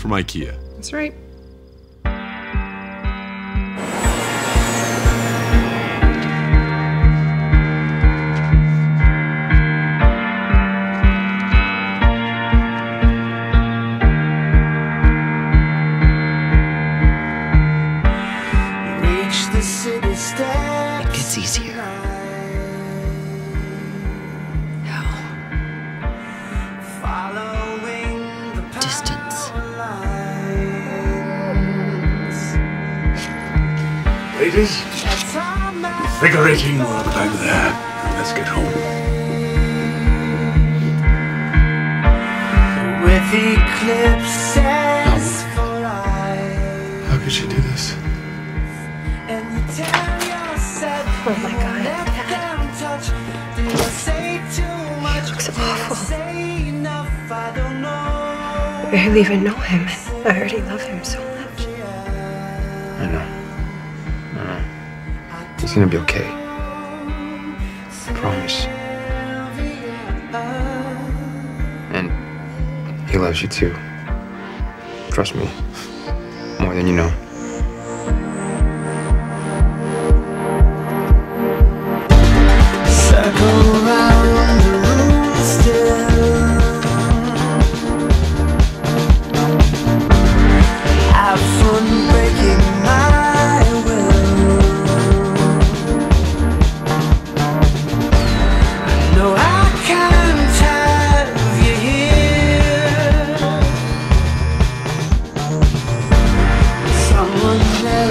from IKEA. That's right. Reach the city steps. It gets easier. How? Following Ladies, That's our man. decorating while the back there. Let's get home. With eclipses for eyes. How could she do this? And you tell yourself Oh my God, let Dad. them touch. Did I say too much? looks Did awful. Say enough? I don't know. I barely even know him. I already love him so much. I know. It's gonna be okay. I promise. And he loves you too. Trust me. More than you know. Circle 我应该。